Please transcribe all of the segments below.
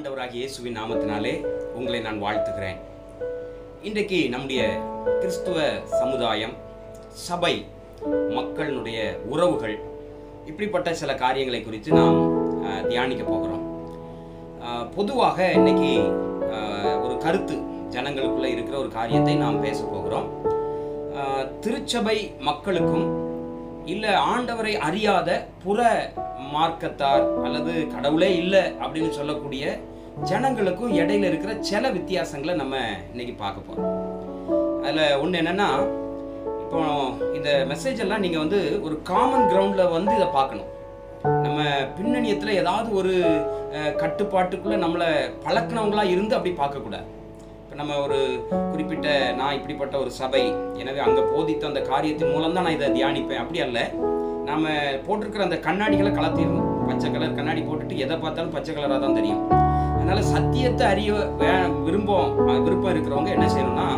ஆண்டவராக இயேசுவின் நாமத்தினாலே உங்களை நான் வாழ்த்துகிறேன். இன்றைக்கு நம்முடைய கிறிஸ்துவ சமுதாயம் சபை மக்களினுடைய உறவுகள் இப்படிப்பட்ட சில காரியங்களை குறித்து நாம் தியானிக்க போகிறோம். பொதுவாக இன்னைக்கு ஒரு கருத்து ஜனங்களுக்குள்ள இருக்கிற ஒரு காரியத்தை நாம் பேச போகிறோம். திருச்சபை மக்களுக்கும் இல்லை ஆண்டவரை அறியாத புற மார்க்கத்தார் அல்லது கடவுளே இல்லை அப்படின்னு சொல்லக்கூடிய ஜனங்களுக்கும் இடையில இருக்கிற சில வித்தியாசங்களை நம்ம இன்னைக்கு பார்க்க போறோம். அதுல ஒன்று என்னன்னா இப்போ இந்த மெசேஜ் எல்லாம் நீங்க வந்து ஒரு காமன் கிரவுண்ட்ல வந்து இதை பார்க்கணும். நம்ம பின்னணியத்துல ஏதாவது ஒரு கட்டுப்பாட்டுக்குள்ளே கட்டுப்பாட்டுக்குள்ள நம்மளை பழக்கினவங்களா இருந்து அப்படி பார்க்கக்கூடாது இப்போ நம்ம ஒரு குறிப்பிட்ட நான் இப்படிப்பட்ட ஒரு சபை எனவே அங்கே போதித்த அந்த காரியத்தின் மூலம் தான் நான் இதை தியானிப்பேன். அப்படி அல்ல. நாம போட்டிருக்கிற அந்த கண்ணாடிகளை கலத்திடணும். பச்சை கலர் கண்ணாடி போட்டுட்டு எதை பார்த்தாலும் பச்சை கலராக தான் தெரியும். அதனால சத்தியத்தை அறிய வே- விரும்பம் விருப்பம் இருக்கிறவங்க என்ன செய்யணும்னா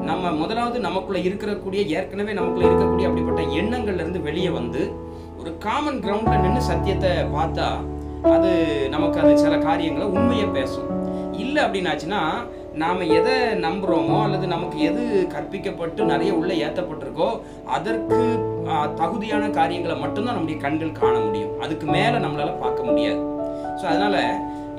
நம்ம முதலாவது நமக்குள்ள இருக்கக்கூடிய ஏற்கனவே நமக்குள்ள இருக்கக்கூடிய அப்படிப்பட்ட எண்ணங்கள்ல இருந்து வெளியே வந்து ஒரு காமன் கிரவுண்ட்ல நின்று சத்தியத்தை பார்த்தா அது நமக்கு அது சில காரியங்களை உண்மையை பேசும். இல்லை அப்படின்னாச்சுன்னா நாம எதை நம்புறோமோ அல்லது நமக்கு எது கற்பிக்கப்பட்டு நிறைய உள்ள ஏற்றப்பட்டிருக்கோ அதற்கு தகுதியான காரியங்களை மட்டும்தான் நம்முடைய கண்கள் காண முடியும். அதுக்கு மேல நம்மளால பார்க்க முடியாது. ஸோ அதனால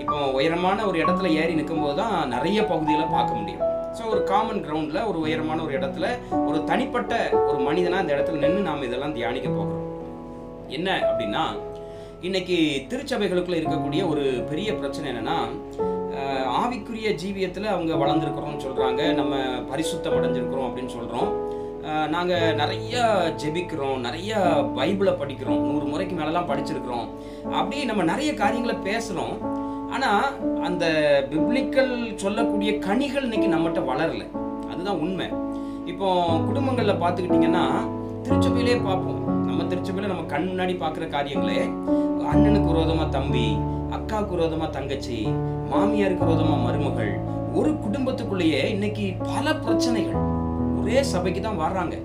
இப்போ உயரமான ஒரு இடத்துல ஏறி நிற்கும்போது தான் நிறைய பகுதிகளை பார்க்க முடியும். ஸோ ஒரு காமன் கிரவுண்டில் ஒரு உயரமான ஒரு இடத்துல ஒரு தனிப்பட்ட ஒரு மனிதனாக அந்த இடத்துல நின்று நாம் இதெல்லாம் தியானிக்க போகிறோம். என்ன அப்படின்னா இன்னைக்கு திருச்சபைகளுக்குள்ள இருக்கக்கூடிய ஒரு பெரிய பிரச்சனை என்னன்னா ஆவிக்குரிய ஜீவியத்தில் அவங்க வளர்ந்துருக்கிறோம்னு சொல்கிறாங்க நம்ம பரிசுத்தம் அடைஞ்சிருக்கிறோம் அப்படின்னு சொல்கிறோம் நாங்கள் நிறையா நிறைய ஜெபிக்கிறோம் நிறைய பைபிளை படிக்கிறோம். நூறு முறைக்கு மேலெலாம் படிச்சிருக்கிறோம். அப்படி நம்ம நிறைய காரியங்களை பேசுகிறோம் ஆனா அந்த பிப்ளிக்கல் சொல்லக்கூடிய கனிகள் இன்னைக்கு நம்மகிட்ட வளரல. அதுதான் உண்மை. இப்போ குடும்பங்கள்ல பார்த்துக்கிட்டிங்கன்னா திருச்சபையிலே பார்ப்போம். நம்ம திருச்சபையில நம்ம கண் முன்னாடி பார்க்குற காரியங்களே அண்ணனுக்கு விரோதமா தம்பி அக்காவுக்கு விரோதமா தங்கச்சி மாமியாருக்கு விரோதமா மருமகள் ஒரு குடும்பத்துக்குள்ளேயே இன்னைக்கு பல பிரச்சனைகள். ஒரே சபைக்கு தான் வர்றாங்க.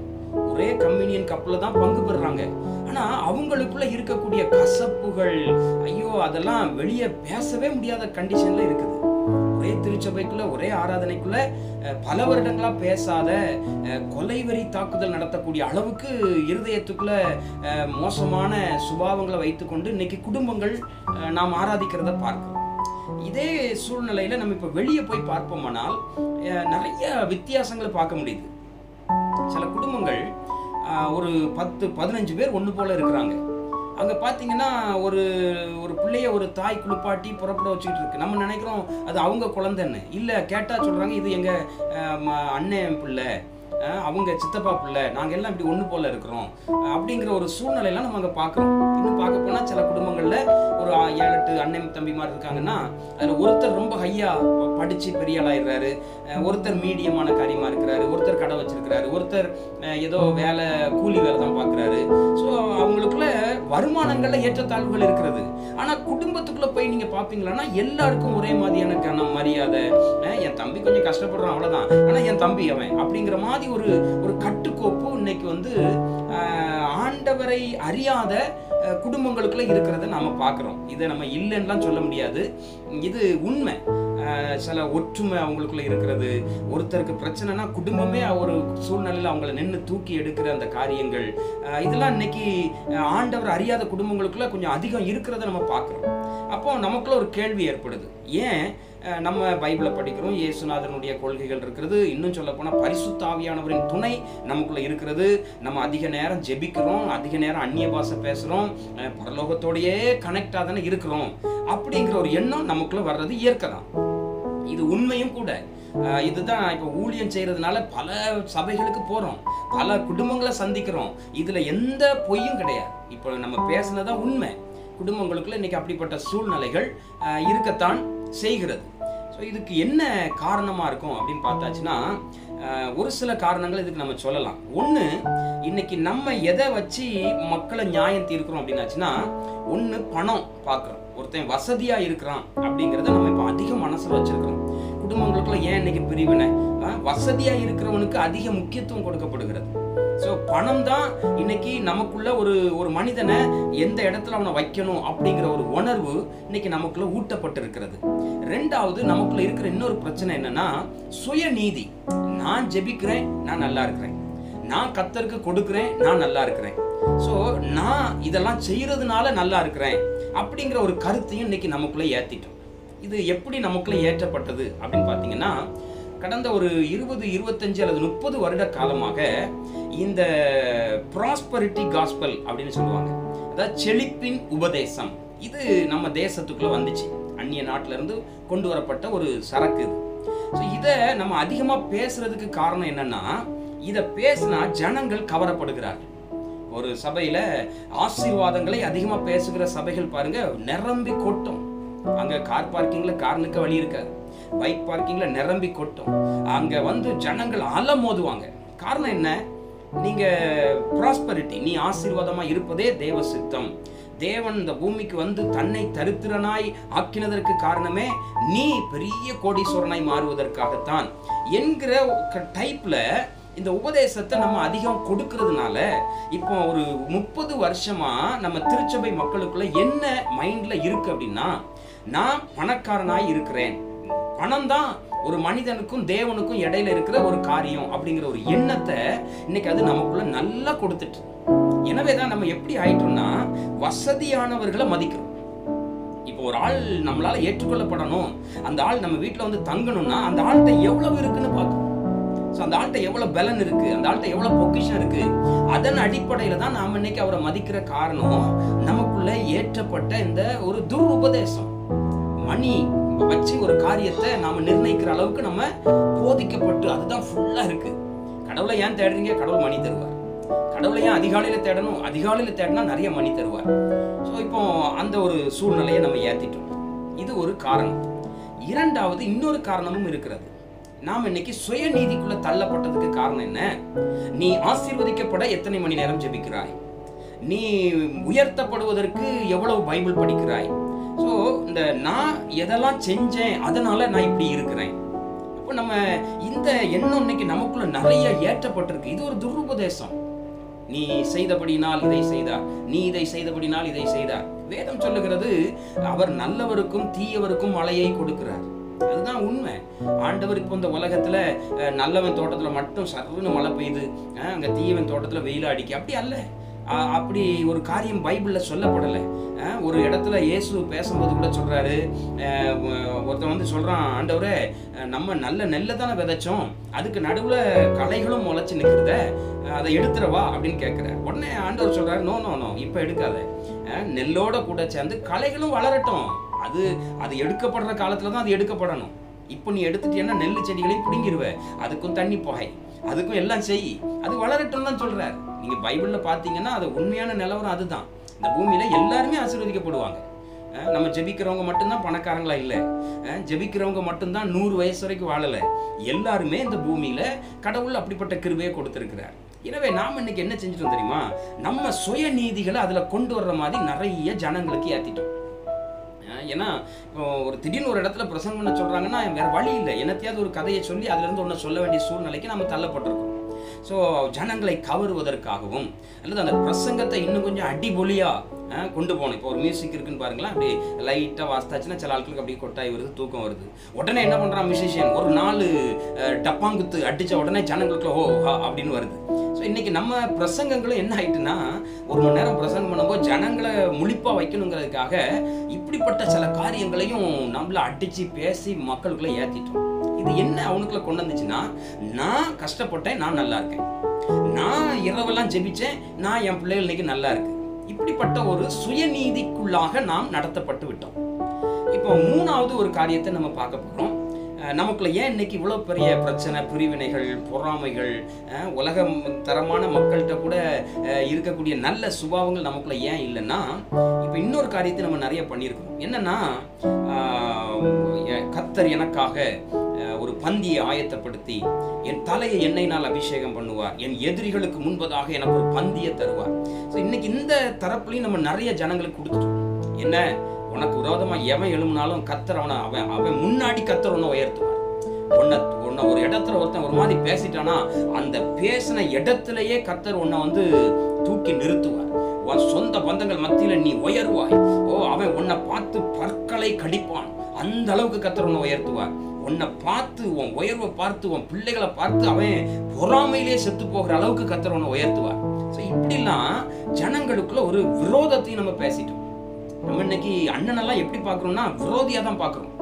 ஒரே கம்யூனியன் கப்பில் தான் பங்கு பெறுறாங்க. ஆனா அவங்களுக்குள்ள இருக்கக்கூடிய கசப்புகள் ஐயோ அதெல்லாம் வெளியே பேசவே முடியாத கண்டிஷன்ல இருக்குது. ஒரே திருச்சபைக்குள்ள ஒரே ஆராதனைக்குள்ள அஹ், பல வருடங்களா பேசாத அஹ், தாக்குதல் நடத்தக்கூடிய அளவுக்கு இருதயத்துக்குள்ள அஹ், மோசமான சுபாவங்களை வைத்துக்கொண்டு இன்னைக்கு குடும்பங்கள் அஹ், நாம் ஆராதிக்கிறத பார்க்கிறோம். இதே சூழ்நிலையில நம்ம இப்ப வெளியே போய் பார்ப்போமானால் அஹ், நிறைய வித்தியாசங்களை பார்க்க முடியுது. சில குடும்பங்கள் ஒரு பத்து பதினஞ்சு பேர் ஒன்று போல் இருக்கிறாங்க. அங்கே பார்த்தீங்கன்னா ஒரு ஒரு பிள்ளைய ஒரு தாய் குளிப்பாட்டி புறப்பட வச்சுக்கிட்டு இருக்கு. நம்ம நினைக்கிறோம் அது அவங்க குழந்தைன்னு. இல்லை கேட்டால் சொல்கிறாங்க இது எங்கள் அண்ணன் பிள்ளை. அவங்க சித்தப்பா பிள்ளை நாங்கள் எல்லாம் இப்படி ஒன்று போல இருக்கிறோம். அப்படிங்கிற ஒரு சூழ்நிலையெல்லாம் நம்ம அங்கே பார்க்குறோம். இன்னும் பார்க்க போனால் சில குடும்பங்களில் ஒரு ஏழு எட்டு அண்ணன் தம்பி மாதிரி இருக்காங்கன்னா அதில் ஒருத்தர் ரொம்ப ஹையாக படித்து பெரிய ஆளாயிடுறாரு. ஒருத்தர் மீடியமான காரியமாக இருக்கிறாரு. ஒருத்தர் கடை வச்சிருக்கிறாரு. ஒருத்தர் ஏதோ வேலை கூலி வேலை தான் பார்க்குறாரு ஸோ அவங்களுக்குள்ள வருமானங்கள்ல ஏற்றத்தாழ்வுகள் இருக்கிறது. ஆனால் குடும்பத்துக்குள்ள போய் நீங்கள் பார்ப்பீங்களான்னா எல்லாருக்கும் ஒரே மாதிரியான மரியாதை. என் தம்பி கொஞ்சம் கஷ்டப்படுறான் அவ்வளோதான் ஆனால் என் தம்பி அவன் அப்படிங்கிற மாதிரி மாதிரி ஒரு ஒரு கட்டுக்கோப்பு இன்னைக்கு வந்து ஆண்டவரை அறியாத குடும்பங்களுக்குள்ள இருக்கிறத நாம பார்க்குறோம். இதை நம்ம இல்லைன்னுலாம் சொல்ல முடியாது. இது உண்மை. சில ஒற்றுமை அவங்களுக்குள்ள இருக்கிறது. ஒருத்தருக்கு பிரச்சனைனா குடும்பமே ஒரு சூழ்நிலையில் அவங்கள நின்று தூக்கி எடுக்கிற அந்த காரியங்கள். இதெல்லாம் இன்னைக்கு ஆண்டவர் அறியாத குடும்பங்களுக்குள்ள கொஞ்சம் அதிகம் இருக்கிறத நம்ம பார்க்குறோம். அப்போ நமக்குள்ள ஒரு கேள்வி ஏற்படுது. ஏன்? நம்ம பைபிளை படிக்கிறோம். இயேசுநாதனுடைய கொள்கைகள் இருக்கிறது. இன்னும் சொல்ல போனால் துணை நமக்குள்ள இருக்கிறது. நம்ம அதிக நேரம் ஜெபிக்கிறோம். அதிக நேரம் அந்நிய பாஷை பேசுகிறோம் பரலோகத்தோடையே கனெக்டாக தானே இருக்கிறோம். அப்படிங்கிற ஒரு எண்ணம் நமக்குள்ள வர்றது இயற்கை தான். இது உண்மையும் கூட. இதுதான் இப்போ ஊழியம் செய்கிறதுனால பல சபைகளுக்கு போகிறோம் பல குடும்பங்களை சந்திக்கிறோம். இதில் எந்த பொய்யும் கிடையாது. இப்போ நம்ம பேசுனதான் உண்மை. குடும்பங்களுக்குள்ள இன்னைக்கு அப்படிப்பட்ட சூழ்நிலைகள் இருக்கத்தான் செய்கிறது. ஸோ இதுக்கு என்ன காரணமா இருக்கும் அப்படின்னு பார்த்தாச்சுன்னா ஒரு சில காரணங்கள் இதுக்கு நம்ம சொல்லலாம். ஒன்று இன்னைக்கு நம்ம எதை வச்சு மக்களை நியாயம் தீர்க்கிறோம் அப்படின்னாச்சுன்னா ஒன்று பணம் பார்க்குறோம். ஒருத்தன் வசதியா இருக்கிறான் அப்படிங்கிறத நம்ம இப்போ அதிக மனசுல வச்சிருக்கிறோம். குடும்பங்களுக்குள்ள ஏன் இன்னைக்கு பிரிவினை? வசதியாக வசதியா இருக்கிறவனுக்கு அதிக முக்கியத்துவம் கொடுக்கப்படுகிறது. ஸோ பணம் தான் இன்னைக்கு நமக்குள்ள ஒரு ஒரு மனிதனை எந்த இடத்துல அவனை வைக்கணும் அப்படிங்கிற ஒரு உணர்வு இன்னைக்கு நமக்குள்ள ஊட்டப்பட்டிருக்கிறது. ரெண்டாவது நமக்குள்ள இருக்கிற இன்னொரு பிரச்சனை என்னன்னா சுயநீதி. நான் ஜெபிக்கிறேன் நான் நல்லா இருக்கிறேன். நான் கத்தருக்கு கொடுக்குறேன் நான் நல்லா இருக்கிறேன். ஸோ நான் இதெல்லாம் செய்யறதுனால நல்லா இருக்கிறேன் அப்படிங்கிற ஒரு கருத்தையும் இன்னைக்கு நமக்குள்ள ஏத்திட்டோம். இது எப்படி நமக்குள்ள ஏற்றப்பட்டது அப்படின்னு பார்த்தீங்கன்னா கடந்த ஒரு இருபது இருபத்தஞ்சு அல்லது முப்பது வருட காலமாக இந்த ப்ராஸ்பரிட்டி காஸ்பல் அப்படின்னு சொல்லுவாங்க. அதாவது செழிப்பின் உபதேசம். இது நம்ம தேசத்துக்குள்ள வந்துச்சு. அந்நிய நாட்டில இருந்து கொண்டு வரப்பட்ட ஒரு சரக்கு இது. ஸோ இதை நம்ம அதிகமாக பேசுறதுக்கு காரணம் என்னன்னா இதை பேசினா ஜனங்கள் கவரப்படுகிறார்கள். ஒரு சபையில ஆசீர்வாதங்களை அதிகமா பேசுகிற சபைகள் பாருங்க நிரம்பி கொட்டும். அங்க கார் பார்க்கிங்ல கார் வழி இருக்காது. பைக் பார்க்கிங்ல நிரம்பி கொட்டும். அங்க வந்து ஜனங்கள் அலமோதுவாங்க. காரணம் என்ன? நீங்க ப்ராஸ்பரிட்டி நீ ஆசீர்வாதமா இருப்பதே தேவ சித்தம். தேவன் இந்த பூமிக்கு வந்து தன்னை தரித்திரனாய் ஆக்கினதற்கு காரணமே நீ பெரிய கோடீஸ்வரனாய் மாறுவதற்காகத்தான். என்கிற டைப்ல இந்த உபதேசத்தை நம்ம அதிகம் கொடுக்கறதுனால இப்போ ஒரு முப்பது வருஷமா நம்ம திருச்சபை மக்களுக்குள்ள என்ன மைண்ட்ல இருக்கு அப்படின்னா நான் பணக்காரனாய் இருக்கிறேன். பணம் தான் ஒரு மனிதனுக்கும் தேவனுக்கும் இடையில இருக்கிற ஒரு காரியம் அப்படிங்கிற ஒரு எண்ணத்தை இன்னைக்கு அது நமக்குள்ள நல்லா கொடுத்துட்டு எனவே தான் நம்ம எப்படி ஆயிட்டோம்னா வசதியானவர்களை மதிக்கிறோம். இப்போ ஒரு ஆள் நம்மளால ஏற்றுக்கொள்ளப்படணும். அந்த ஆள் நம்ம வீட்டில் வந்து தங்கணும்னா அந்த ஆள்கிட்ட எவ்வளவு இருக்குன்னு பார்க்கணும். ஸோ அந்த ஆள்கிட்ட எவ்வளவு பலன் இருக்கு அந்த ஆள்கிட்ட எவ்வளோ பொக்கிஷம் இருக்கு அதன் அடிப்படையில் தான் நாம இன்னைக்கு அவரை மதிக்கிற காரணம் நமக்குள்ள ஏற்றப்பட்ட இந்த ஒரு துருபதேசம். மணி வச்சு ஒரு காரியத்தை நாம நிர்ணயிக்கிற அளவுக்கு நம்ம போதிக்கப்பட்டு அதுதான் ஃபுல்லா இருக்கு. கடவுளை ஏன் தேடுறீங்க? கடவுள் மணி தருவார். கடவுளை ஏன் அதிகாலையில தேடணும்? அதிகாலையில தேடினா நிறைய மணி தருவார். ஸோ இப்போ அந்த ஒரு சூழ்நிலையை நம்ம ஏத்திட்டோம். இது ஒரு காரணம். இரண்டாவது இன்னொரு காரணமும் இருக்கிறது. நாம் இன்னைக்கு சுயநீதிக்குள்ள தள்ளப்பட்டதுக்கு காரணம் என்ன? நீ ஆசீர்வதிக்கப்பட எத்தனை மணி நேரம் ஜெபிக்கிறாய்? நீ உயர்த்தப்படுவதற்கு எவ்வளவு பைபிள் படிக்கிறாய்? ஸோ இந்த நான் எதெல்லாம் செஞ்சேன் அதனால நான் இப்படி இருக்கிறேன். அப்போ நம்ம இந்த எண்ணம் இன்னைக்கு நமக்குள்ள நிறைய ஏற்றப்பட்டிருக்கு. இது ஒரு துருபதேசம். நீ செய்தபடினால் இதை செய்தார். நீ இதை செய்தபடினால் இதை செய்தார். வேதம் சொல்லுகிறது அவர் நல்லவருக்கும் தீயவருக்கும் மழையை கொடுக்கிறார். அதுதான் உண்மை. ஆண்டவர் இப்போ இந்த உலகத்துல நல்லவன் தோட்டத்துல மட்டும் சர்வன்னு மழை பெய்யுது அங்க தீயவன் தோட்டத்துல வெயில் அடிக்க அப்படி அல்ல. அப்படி ஒரு காரியம் பைபிளில் சொல்லப்படலை. ஒரு இடத்துல இயேசு பேசும்போது கூட சொல்கிறாரு ஒருத்தன் வந்து சொல்கிறான் ஆண்டவரே நம்ம நல்ல நெல்லை தானே விதைச்சோம். அதுக்கு நடுவில் களைகளும் முளைச்சி நிற்கிறத அதை எடுத்துறவா அப்படின்னு கேட்குற உடனே ஆண்டவர் சொல்கிறாரு நோ நோ நோ இப்போ எடுக்காத. நெல்லோட கூட சேர்ந்து களைகளும் வளரட்டும். அது அது எடுக்கப்படுற காலத்தில் தான் அது எடுக்கப்படணும். இப்போ நீ எடுத்துட்டீங்கன்னா நெல் செடிகளையும் பிடுங்கிருவ. அதுக்கும் தண்ணி புகை. அதுக்கும் எல்லாம் செய். அது வளரட்டும் தான் சொல்கிறாரு நீங்கள் பைபிளில் பார்த்தீங்கன்னா அது உண்மையான நிலவரம் அதுதான். இந்த பூமியில் எல்லாருமே ஆசீர்வதிக்கப்படுவாங்க. நம்ம ஜெபிக்கிறவங்க மட்டும்தான் பணக்காரங்களா இல்லை? ஜெபிக்கிறவங்க மட்டும்தான் நூறு வயசு வரைக்கும் வாழலை. எல்லாருமே இந்த பூமியில் கடவுள் அப்படிப்பட்ட கிருபையை கொடுத்துருக்கிறார். எனவே நாம் இன்னைக்கு என்ன செஞ்சிட்டோம் தெரியுமா? நம்ம சுயநீதிகளை அதில் கொண்டு வர்ற மாதிரி நிறைய ஜனங்களுக்கு ஏற்றிட்டோம் ஏன்னா இப்போ ஒரு திடீர்னு ஒரு இடத்துல பிரசங்கம் பண்ண சொல்கிறாங்கன்னா வேறு வழி இல்லை. என்னத்தையாவது ஒரு கதையை சொல்லி அதுலேருந்து ஒன்றை ஒன்று சொல்ல வேண்டிய சூழ்நிலைக்கு நம்ம தள்ளப்பட்டிருக்கோம். ஸோ ஜனங்களை கவருவதற்காகவும் அல்லது அந்த பிரசங்கத்தை இன்னும் கொஞ்சம் அடிபொலியாக அஹ், கொண்டு போகணும். இப்போ ஒரு மியூசிக் இருக்குன்னு பாருங்களேன் அப்படியே லைட்டாக வாசித்தாச்சுன்னா சில ஆட்களுக்கு அப்படியே கொட்டாய் வருது தூக்கம் வருது. உடனே என்ன பண்றான் மியூசிஷியன் ஒரு நாலு டப்பாங்குத்து அடிச்ச உடனே ஜனங்களுக்கு ஓ ஹா அப்படின்னு வருது. ஸோ இன்னைக்கு நம்ம பிரசங்கங்களும் என்ன ஆயிட்டுன்னா ஒரு மணி நேரம் பிரசங்கம் பண்ணும்போது ஜனங்களை முழிப்பா வைக்கணுங்கிறதுக்காக இப்படிப்பட்ட சில காரியங்களையும் நம்மள அடிச்சு பேசி மக்களுக்குள்ளே ஏற்றிட்டோம் இது என்ன அவனுக்குள்ள கொண்டு வந்துச்சுன்னா நான் கஷ்டப்பட்டேன் நான் நல்லா இருக்கேன். நான் இரவெல்லாம் ஜெபிச்சேன் நான் என் பிள்ளைகள் இன்னைக்கு நல்லா இருக்கு. இப்படிப்பட்ட ஒரு சுயநீதிக்குள்ளாக நாம் நடத்தப்பட்டு விட்டோம். இப்போ மூணாவது ஒரு காரியத்தை நம்ம பார்க்க போறோம். நமக்குள்ள ஏன் இன்னைக்கு இவ்வளவு பெரிய பிரச்சனை பிரிவினைகள் பொறாமைகள் அஹ் தரமான மக்கள்கிட்ட கூட அஹ் இருக்கக்கூடிய நல்ல சுபாவங்கள் நமக்குள்ள ஏன் இல்லைன்னா இப்போ இன்னொரு காரியத்தை நம்ம நிறைய பண்ணியிருக்கோம் என்னன்னா ஆஹ் எனக்காக பந்தியை ஆயத்தப்படுத்தி என் தலையை எண்ணெயினால் அபிஷேகம் பண்ணுவார். என் எதிரிகளுக்கு முன்பதாக எனக்கு ஒரு பந்தியை தருவார். ஸோ இன்னைக்கு இந்த தரப்புலையும் நம்ம நிறைய ஜனங்களுக்கு கொடுத்துட்டோம். என்ன? உனக்கு விரோதமா எவன் எழும்புனாலும் கத்தர் அவன் அவன் முன்னாடி கத்தர் உன்னை உயர்த்துவார். உன்னை உன்னை ஒரு இடத்துல ஒருத்தன் ஒரு மாதிரி பேசிட்டானா அந்த பேசின இடத்துலயே கத்தர் உன்னை வந்து தூக்கி நிறுத்துவார். உன் சொந்த பந்தங்கள் மத்தியில நீ உயர்வாய். ஓ அவன் உன்னை பார்த்து பற்களை கடிப்பான். அந்த அளவுக்கு கத்தர் உன்னை உயர்த்துவார். உன்னை பார்த்து உன் உயர்வை பார்த்து உன் பிள்ளைகளை பார்த்து அவன் பொறாமையிலே செத்து போகிற அளவுக்கு கத்தர் உன்னை உயர்த்துவார். ஸோ இப்படிலாம் ஜனங்களுக்குள்ள ஒரு விரோதத்தையும் நம்ம பேசிட்டோம். நம்ம இன்னைக்கு அண்ணனெல்லாம் எப்படி பார்க்குறோம்னா விரோதியாக தான் பார்க்குறோம்.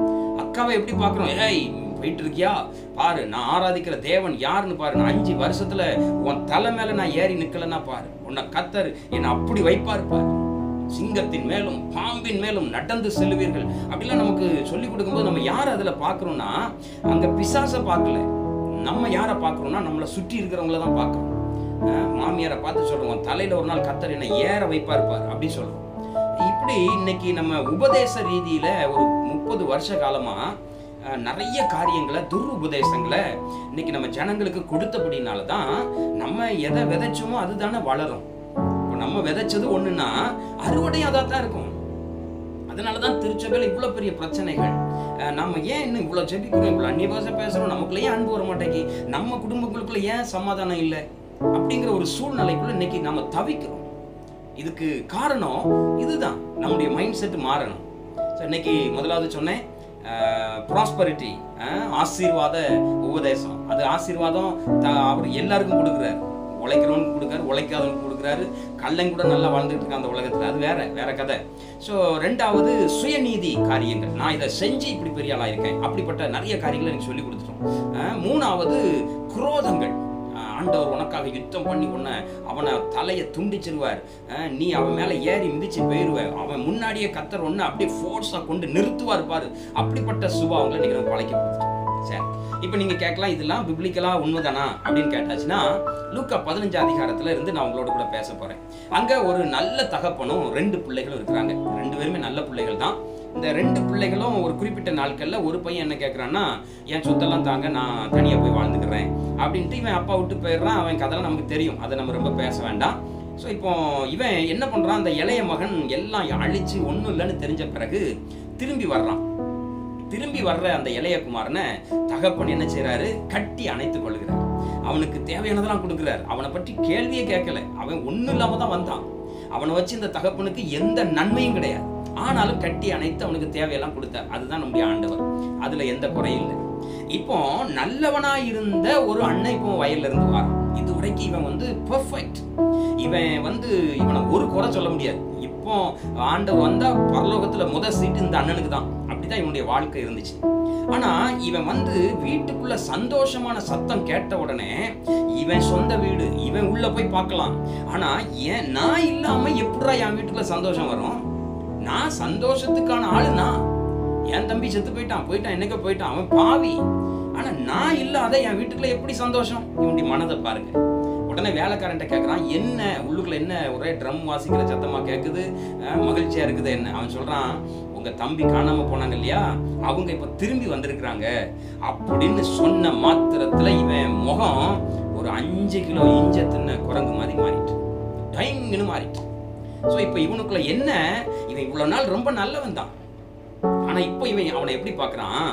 அக்காவை எப்படி பார்க்குறோம்? ஏய் போயிட்டு இருக்கியா பாரு நான் ஆராதிக்கிற தேவன் யாருன்னு பாரு. நான் அஞ்சு வருஷத்துல உன் தலை மேல நான் ஏறி நிக்கலன்னா பாரு. உன்னை கத்தர் என்னை அப்படி வைப்பார் பாரு. சிங்கத்தின் மேலும் பாம்பின் மேலும் நடந்து செல்லுவீர்கள். அப்படிலாம் நமக்கு சொல்லி கொடுக்கும்போது நம்ம யார் அதில் பார்க்குறோம்னா அங்கே பிசாசை பார்க்கல. நம்ம யாரை பார்க்குறோம்னா நம்மளை சுற்றி இருக்கிறவங்கள தான் பார்க்குறோம். மாமியாரை பார்த்து சொல்லுவோம் தலையில் ஒரு நாள் கத்தர் என்னை ஏற வைப்பா இருப்பார் அப்படின்னு சொல்கிறோம் இப்படி இன்னைக்கு நம்ம உபதேச ரீதியில ஒரு முப்பது வருஷ காலமா நிறைய காரியங்களை துர் உபதேசங்களை இன்னைக்கு நம்ம ஜனங்களுக்கு கொடுத்தபடினால தான் நம்ம எதை விதைச்சோமோ அதுதானே வளரும். நம்ம விதைச்சது ஒண்ணுன்னா அறுவடையும் அதாக தான் இருக்கும். அதனால தான் திருச்சபையில் இவ்வளோ பெரிய பிரச்சனைகள். நம்ம ஏன் இன்னும் இவ்வளோ ஜெபிக்கிறோம்? இவ்வளோ அந்நிய பாஷை பேசுகிறோம் நமக்குள்ள ஏன் அன்பு வர மாட்டேங்கி நம்ம குடும்பங்களுக்குள்ள ஏன் சமாதானம் இல்லை? அப்படிங்கிற ஒரு சூழ்நிலைக்குள்ள இன்னைக்கு நம்ம தவிக்கிறோம். இதுக்கு காரணம் இதுதான். நம்முடைய மைண்ட் செட் மாறணும். ஸோ இன்னைக்கு முதலாவது சொன்னேன். ப்ராஸ்பரிட்டி ஆசீர்வாத உபதேசம். அது ஆசீர்வாதம் அவர் எல்லாருக்கும் கொடுக்குறாரு. உழைக்கிறவனுக்கு கொடுக்குறாரு உழைக்காதவனுக்கு கொடுக்குறாரு. கள்ளன் கூட நல்லா வாழ்ந்துட்டு இருக்கான் அந்த உலகத்தில். அது வேற வேற கதை. ஸோ ரெண்டாவது சுயநீதி காரியங்கள். நான் இதை செஞ்சு இப்படி பெரிய ஆளாக இருக்கேன். அப்படிப்பட்ட நிறைய காரியங்களை எனக்கு சொல்லி கொடுத்துட்டோம். மூணாவது குரோதங்கள். ஆண்டவர் உனக்காக யுத்தம் பண்ணி உன்னை அவனை தலையை துண்டிச்சிருவார். நீ அவன் மேலே ஏறி மிதிச்சு போயிருவ. அவன் முன்னாடியே கத்தர் ஒன்று அப்படியே ஃபோர்ஸாக கொண்டு நிறுத்துவார் பாரு. அப்படிப்பட்ட சுபாவங்களை நீங்கள் நம்ம பழக்கி கொடுத்துட்டோம் சரி. இப்போ நீங்கள் கேட்கலாம் இதெல்லாம் பிப்ளிக்கலாக உண்மைதானா அப்படின்னு கேட்டாச்சுன்னா லூக்கா பதினஞ்சு அதிகாரத்தில் இருந்து நான் உங்களோட கூட பேச போகிறேன் அங்கே ஒரு நல்ல தகப்பனும் ரெண்டு பிள்ளைகளும் இருக்கிறாங்க. ரெண்டு பேருமே நல்ல பிள்ளைகள் தான். இந்த ரெண்டு பிள்ளைகளும் ஒரு குறிப்பிட்ட நாட்களில் ஒரு பையன் என்ன கேட்குறான்னா என் சொத்தெல்லாம் தாங்க நான் தனியாக போய் வாழ்ந்துக்கிறேன். அப்படின்ட்டு இவன் அப்பா விட்டு போயிடுறான். அவன் கதெல்லாம் நமக்கு தெரியும். அதை நம்ம ரொம்ப பேச வேண்டாம். ஸோ இப்போ இவன் என்ன பண்ணுறான் அந்த இளைய மகன் எல்லாம் அழிச்சு ஒன்றும் இல்லைன்னு தெரிஞ்ச பிறகு திரும்பி வர்றான். திரும்பி வர்ற அந்த இளைய குமாரனை தகப்பன் என்ன செய்யறாரு கட்டி அணைத்துக் கொள்கிறார். அவனுக்கு தேவையானதெல்லாம் கொடுக்கிறார். அவனை பற்றி கேள்வியே கேட்கல. அவன் ஒன்றும் இல்லாம தான் வந்தான். அவனை வச்சு இந்த தகப்பனுக்கு எந்த நன்மையும் கிடையாது. ஆனாலும் கட்டி அணைத்து அவனுக்கு தேவையெல்லாம் கொடுத்தார். அதுதான் நம்முடைய ஆண்டவர். அதுல எந்த குறையும் இல்லை. இப்போ நல்லவனா இருந்த ஒரு அண்ணன் இப்போ வயல்ல இருந்து வரான். இது வரைக்கும் இவன் வந்து பெர்ஃபெக்ட் இவன் வந்து இவனை ஒரு குறை சொல்ல முடியாது. இப்போ ஆண்டவர் வந்தா பரலோகத்துல முத சீட்டு இந்த அண்ணனுக்கு தான். அப்படிதான் இவனுடைய வாழ்க்கை இருந்துச்சு. ஆனா இவன் வந்து வீட்டுக்குள்ள சந்தோஷமான சத்தம் கேட்ட உடனே இவன் சொந்த வீடு இவன் உள்ள போய் பார்க்கலாம். ஆனா ஏன் நான் இல்லாம எப்படா என் வீட்டுக்குள்ள சந்தோஷம் வரும்? நான் சந்தோஷத்துக்கான ஆளு நான் என் தம்பி செத்து போயிட்டான் போயிட்டான் என்னைக்க போயிட்டான் அவன் பாவி. ஆனா நான் இல்லாத என் வீட்டுக்குள்ள எப்படி சந்தோஷம்? இவனுடைய மனதை பாருங்க. உடனே வேலைக்காரன்ட்ட கேட்குறான் என்ன? உள்ளுக்குள்ள என்ன? ஒரே ட்ரம் வாசிக்கிற சத்தமா கேட்குது மகிழ்ச்சியா இருக்குது என்ன? அவன் சொல்றான் உங்க தம்பி காணாம போனாங்க இல்லையா? அவங்க இப்ப திரும்பி வந்திருக்கிறாங்க. அப்படின்னு சொன்ன மாத்திரத்துல இவன் முகம் ஒரு அஞ்சு கிலோ இஞ்ச தின்ன குரங்கு மாதிரி மாறிட்டு டைம்னு மாறிட்டு. ஸோ இப்போ இவனுக்குள்ள என்ன? இவன் இவ்வளவு நாள் ரொம்ப நல்லவன் தான். ஆனா இப்போ இவன் அவனை எப்படி பார்க்குறான்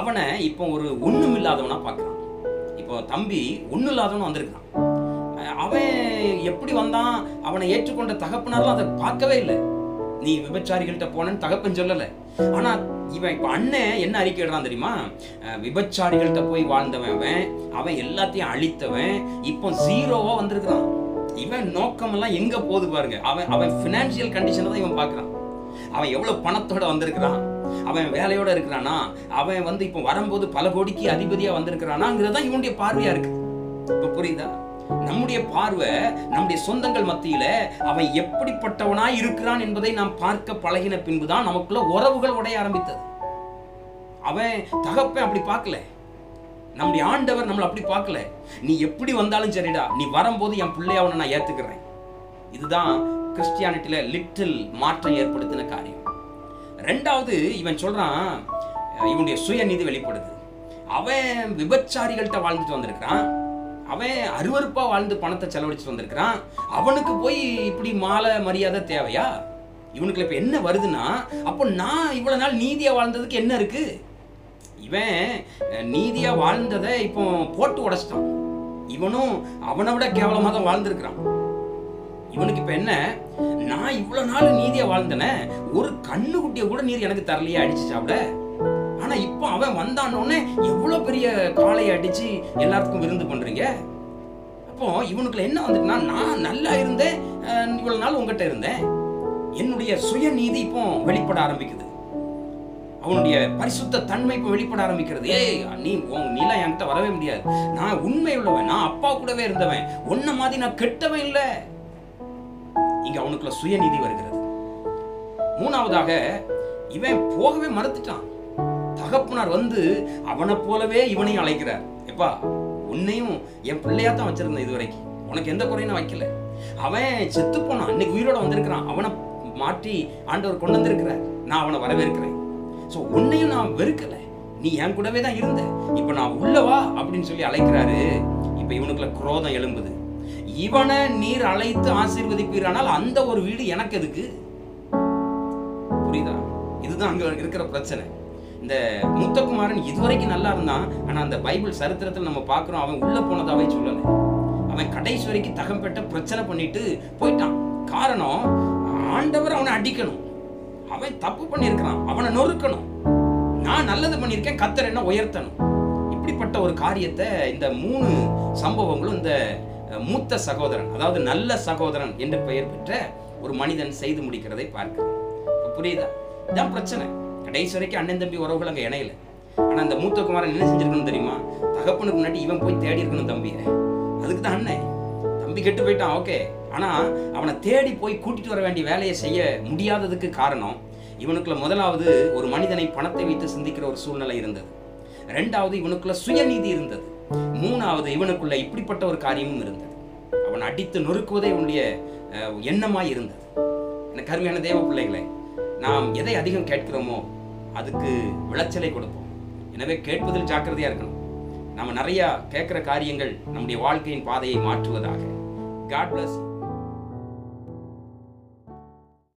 அவனை இப்போ ஒரு ஒன்றும் இல்லாதவனா பார்க்குறான் இப்போ தம்பி ஒன்றும் இல்லாதவன் வந்திருக்கான் அவன் எப்படி வந்தான்? அவனை ஏற்றுக்கொண்ட தகப்பனாலும் அதை பார்க்கவே இல்லை. நீ விபச்சாரிகள்கிட்ட போனேன்னு தகப்பன் சொல்லல. ஆனா இவன் இப்ப அண்ணன் என்ன அறிக்கையிடுறான் தெரியுமா? அஹ் விபச்சாரிகள்கிட்ட போய் வாழ்ந்தவன் அவன் அவன் எல்லாத்தையும் அழித்தவன் இப்போ ஜீரோவா வந்திருக்கிறான். இவன் நோக்கமெல்லாம் எங்க போகுது பாருங்க. அவன் அவன் பினான்சியல் கண்டிஷனை தான் இவன் பாக்குறான் அவன் எவ்வளவு பணத்தோட வந்திருக்கிறான்? அவன் வேலையோட இருக்கிறானா? அவன் வந்து இப்போ வரும்போது பல கோடிக்கு அதிபதியா வந்திருக்கிறானாங்கிறதான் இவனுடைய பார்வையா இருக்கு. இப்ப புரியுதா? நம்முடைய பார்வை நம்முடைய சொந்தங்கள் மத்தியில அவன் எப்படிப்பட்டவனா இருக்கிறான் என்பதை நாம் பார்க்க பழகின பின்புதான் நமக்குள்ள உறவுகள் உடைய ஆரம்பித்தது. அவன் தகப்பன் அப்படி பார்க்கல. நம்முடைய ஆண்டவர் நம்மளை அப்படி பார்க்கல. நீ எப்படி வந்தாலும் சரிடா நீ வரும்போது என் பிள்ளையாவனை நான் ஏத்துக்கிறேன். இதுதான் கிறிஸ்டியானிட்டியில லிட்டில் மாற்றம் ஏற்படுத்தின காரியம். ரெண்டாவது இவன் சொல்றான் இவனுடைய சுயநீதி வெளிப்படுது. அவன் விபச்சாரிகள்கிட்ட வாழ்ந்துட்டு வந்திருக்கிறான். அவன் அருவறுப்பாக வாழ்ந்து பணத்தை செலவழிச்சு வந்திருக்கிறான். அவனுக்கு போய் இப்படி மாலை மரியாதை தேவையா? இவனுக்கு இப்போ என்ன வருதுன்னா அப்போ நான் இவ்வளோ நாள் நீதியாக வாழ்ந்ததுக்கு என்ன இருக்கு? இவன் நீதியாக வாழ்ந்ததை இப்போ போட்டு உடைச்சிட்டான். இவனும் அவனை விட கேவலமாக தான் வாழ்ந்திருக்கிறான். இவனுக்கு இப்போ என்ன? நான் இவ்வளோ நாள் நீதியாக வாழ்ந்தனே ஒரு கண்ணு குட்டியை கூட நீர் எனக்கு தரலையே அடிச்சு சாப்பிட. ஆனா இப்போ அவன் வந்தானோடனே எவ்வளவு பெரிய காளையை அடிச்சு எல்லாத்துக்கும் விருந்து பண்றீங்க? அப்போ இவனுக்குள்ள என்ன வந்துட்டுனா நான் நல்லா இருந்தேன் இவ்வளவு நாள் உங்ககிட்ட இருந்தேன். என்னுடைய சுயநீதி இப்போ வெளிப்பட ஆரம்பிக்குது. அவனுடைய பரிசுத்த தன்மை இப்போ வெளிப்பட ஆரம்பிக்கிறது. ஏய் நீ உன் நீலாம் என்கிட்ட வரவே முடியாது. நான் உண்மை உள்ளவன் நான் அப்பா கூடவே இருந்தவன். உன்ன மாதிரி நான் கெட்டவன் இல்லை. இங்க அவனுக்குள்ள சுயநீதி வருகிறது. மூணாவதாக இவன் போகவே மறுத்துட்டான். தகப்பனார் வந்து அவனை போலவே இவனையும் அழைக்கிறார். எப்பா உன்னையும் என் பிள்ளையா தான் வச்சிருந்தேன் இது வரைக்கும் உனக்கு எந்த குறையும் நான் வைக்கல. அவன் செத்து போனான். இன்னைக்கு உயிரோட வந்திருக்கிறான். அவனை மாற்றி ஆண்டவர் கொண்டு வந்திருக்கிறார். நான் அவனை வரவேற்கிறேன். ஸோ உன்னையும் நான் வெறுக்கல. நீ என் கூடவே தான் இருந்த. இப்போ நான் உள்ளவா அப்படின்னு சொல்லி அழைக்கிறாரு. இப்போ இவனுக்குள்ள குரோதம் எழும்புது. இவனை நீர் அழைத்து ஆசீர்வதிப்பீரானால் அந்த ஒரு வீடு எனக்கு எதுக்கு? புரியுதா? இதுதான் அங்க இருக்கிற பிரச்சனை. இந்த முத்தகுமாரன் இதுவரைக்கும் நல்லா இருந்தான். ஆனா அந்த பைபிள் சரித்திரத்தில் நம்ம பார்க்குறோம் அவன் உள்ளே போனதாவே சொல்லலை. அவன் கடைசி வரைக்கும் தகம் பெற்ற பிரச்சனை பண்ணிட்டு போயிட்டான். காரணம் ஆண்டவர் அவனை அடிக்கணும். அவன் தப்பு பண்ணியிருக்கிறான். அவனை நொறுக்கணும். நான் நல்லது பண்ணியிருக்கேன் கத்தர் என்ன உயர்த்தணும். இப்படிப்பட்ட ஒரு காரியத்தை இந்த மூணு சம்பவங்களும் இந்த மூத்த சகோதரன் அதாவது நல்ல சகோதரன் என்று பெயர் பெற்ற ஒரு மனிதன் செய்து முடிக்கிறதை பார்க்கிறோம். புரியுதா? இதான் பிரச்சனை. கடைசி வரைக்கும் அண்ணன் தம்பி உறவுகள் அங்கே இணையில. ஆனா அந்த மூத்த குமாரன் என்ன செஞ்சிருக்கணும் தெரியுமா? தகப்பனுக்கு முன்னாடி இவன் போய் தேடி இருக்கணும் தம்பியை. அதுக்கு தான் அண்ணன். தம்பி கெட்டு போயிட்டான் ஓகே. ஆனா அவனை தேடி போய் கூட்டிட்டு வர வேண்டிய வேலையை செய்ய முடியாததுக்கு காரணம் இவனுக்குள்ள முதலாவது ஒரு மனிதனை பணத்தை வைத்து சிந்திக்கிற ஒரு சூழ்நிலை இருந்தது. ரெண்டாவது இவனுக்குள்ள சுயநீதி இருந்தது. மூணாவது இவனுக்குள்ள இப்படிப்பட்ட ஒரு காரியமும் இருந்தது. அவன் அடித்து நொறுக்குவதே இவனுடைய அஹ், எண்ணமாய் இருந்தது. எனக்கு அருமையான தேவ பிள்ளைகளை நாம் எதை அதிகம் கேட்கிறோமோ அதுக்கு விளைச்சலை கொடுப்போம். எனவே கேட்பதில் ஜாக்கிரதையா இருக்கணும். நம்ம நிறைய கேட்கிற காரியங்கள் நம்முடைய வாழ்க்கையின் பாதையை மாற்றுவதாக. God plus